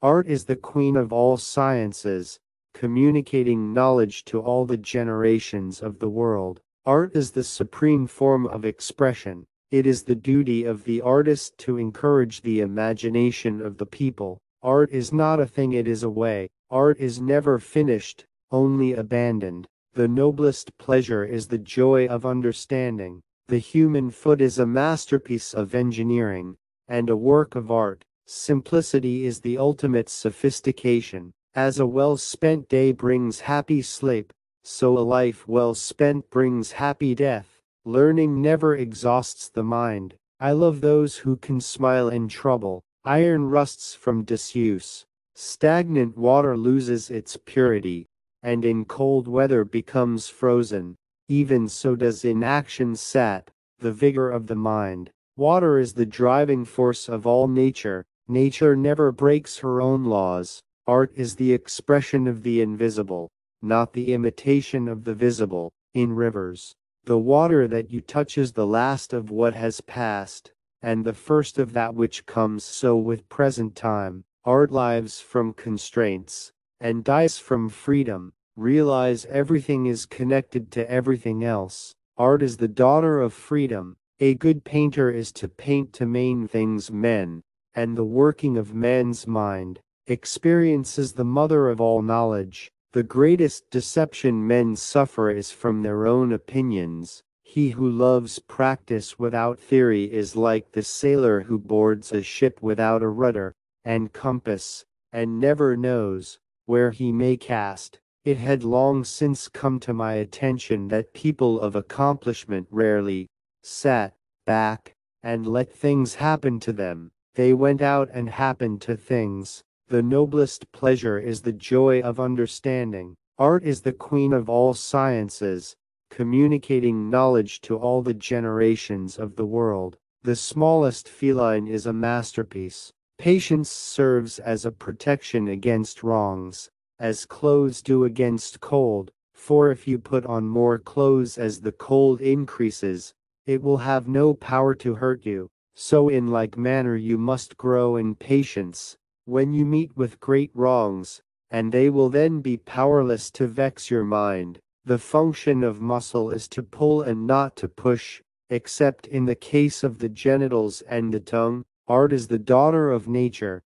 Art is the queen of all sciences, communicating knowledge to all the generations of the world. Art is the supreme form of expression. It is the duty of the artist to encourage the imagination of the people. Art is not a thing, it is a way. Art is never finished, only abandoned. The noblest pleasure is the joy of understanding. The human foot is a masterpiece of engineering and a work of art. Simplicity is the ultimate sophistication. As a well spent day brings happy sleep, so a life well spent brings happy death. Learning never exhausts the mind. I love those who can smile in trouble. Iron rusts from disuse. Stagnant water loses its purity, and in cold weather becomes frozen. Even so does inaction sap, the vigor of the mind. Water is the driving force of all nature. Nature never breaks her own laws. Art is the expression of the invisible, not the imitation of the visible. In rivers, the water that you touch is the last of what has passed, and the first of that which comes. So with present time, art lives from constraints, and dies from freedom. Realize everything is connected to everything else. Art is the daughter of freedom. A good painter is to paint to main things men, and the working of man's mind. Experience is the mother of all knowledge. The greatest deception men suffer is from their own opinions. He who loves practice without theory is like the sailor who boards a ship without a rudder and compass, and never knows where he may cast. It had long since come to my attention that people of accomplishment rarely sat back and let things happen to them. They went out and happened to things. The noblest pleasure is the joy of understanding. Art is the queen of all sciences, communicating knowledge to all the generations of the world. The smallest feline is a masterpiece. Patience serves as a protection against wrongs, as clothes do against cold, for if you put on more clothes as the cold increases, it will have no power to hurt you. So in like manner you must grow in patience, when you meet with great wrongs, and they will then be powerless to vex your mind. The function of muscle is to pull and not to push, except in the case of the genitals and the tongue. Art is the daughter of nature,